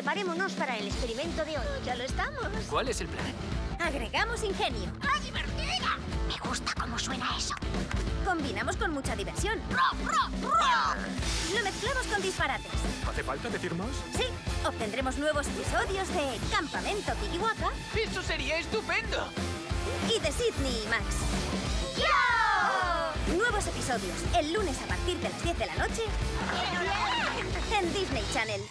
Preparémonos para el experimento de hoy. Ya lo estamos. ¿Cuál es el plan? Agregamos ingenio. ¡Ah, divertida! Me gusta cómo suena eso. Combinamos con mucha diversión. Lo mezclamos con disparates. ¿Hace falta decir más? Sí, obtendremos nuevos episodios de Campamento Kikiwaka ¡Eso sería estupendo! y de Sydney y Max. Nuevos episodios el lunes a partir de las 10 de la noche en Disney Channel.